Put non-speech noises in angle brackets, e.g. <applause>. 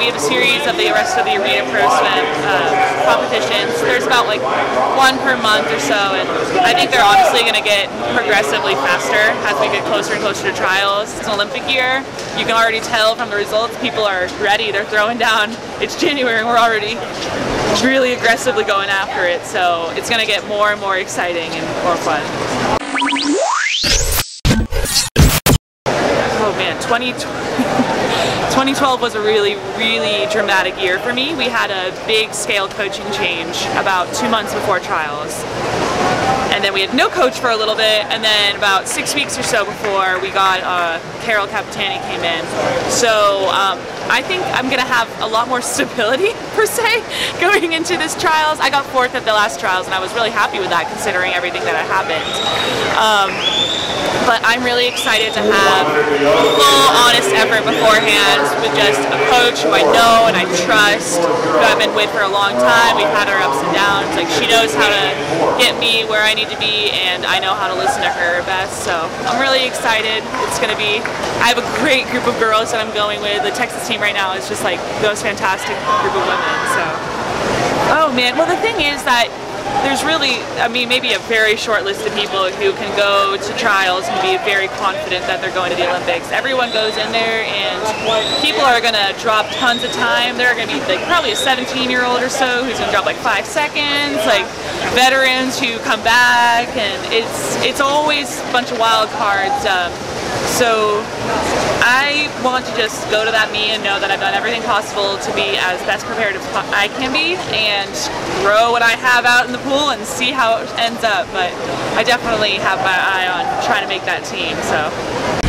We have a series of the rest of the arena pro swim uh, competitions. There's about like one per month or so, and I think they're obviously going to get progressively faster as we get closer and closer to trials. It's an Olympic year. You can already tell from the results people are ready. They're throwing down. It's January and we're already really aggressively going after it. So it's going to get more and more exciting and more fun. Man, 20, 2012 <laughs> was a really, really dramatic year for me. We had a big scale coaching change about two months before trials. And then we had no coach for a little bit, and then about six weeks or so before we got uh, Carol Capitani came in. So um, I think I'm gonna have a lot more <laughs> stability per se going into this trials. I got fourth at the last trials, and I was really happy with that considering everything that had happened. Um, but I'm really excited to have full honest effort beforehand with just a coach who I know and I trust, who I've been with for a long time. We've had our ups and downs. Like she knows how to get me where I need to be and I know how to listen to her best. So I'm really excited. It's going to be, I have a great group of girls that I'm going with. The Texas team right now is just like the most fantastic group of women. So, oh man. Well, the thing is that there's really, I mean, maybe a very short list of people who can go to trials and be very confident that they're going to the Olympics. Everyone goes in there and people are going to drop tons of time. There are going to be like probably a 17 year old or so who's going to drop like five seconds, like veterans who come back, and it's, it's always a bunch of wild cards. Um, so want to just go to that meet and know that I've done everything possible to be as best prepared as I can be and throw what I have out in the pool and see how it ends up. But I definitely have my eye on trying to make that team. So